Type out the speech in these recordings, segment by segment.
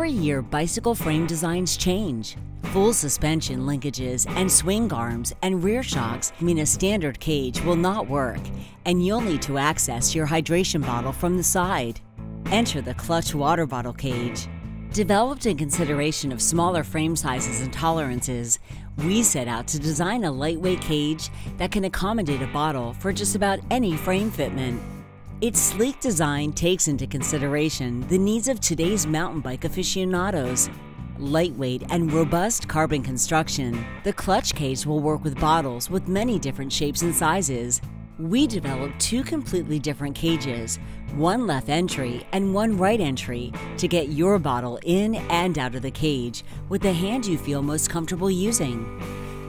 Every year, bicycle frame designs change. Full suspension linkages and swing arms and rear shocks mean a standard cage will not work, and you'll need to access your hydration bottle from the side. Enter the clutch water bottle cage. Developed in consideration of smaller frame sizes and tolerances, we set out to design a lightweight cage that can accommodate a bottle for just about any frame fitment. Its sleek design takes into consideration the needs of today's mountain bike aficionados. Lightweight and robust carbon construction, the clutch cage will work with bottles with many different shapes and sizes, we developed two completely different cages, one left entry and one right entry, to get your bottle in and out of the cage with the hand you feel most comfortable using.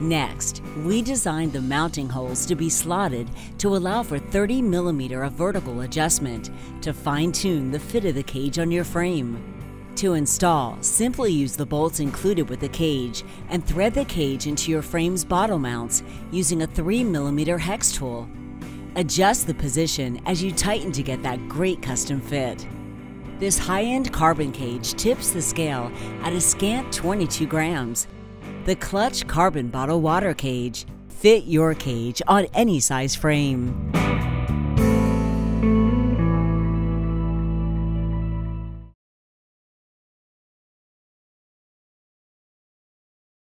Next, we designed the mounting holes to be slotted to allow for 30 millimeter of vertical adjustment to fine-tune the fit of the cage on your frame. To install, simply use the bolts included with the cage and thread the cage into your frame's bottle mounts using a 3mm hex tool. Adjust the position as you tighten to get that great custom fit. This high-end carbon cage tips the scale at a scant 22 grams. The Clutch Carbon Bottle Water Cage. Fit your cage on any size frame.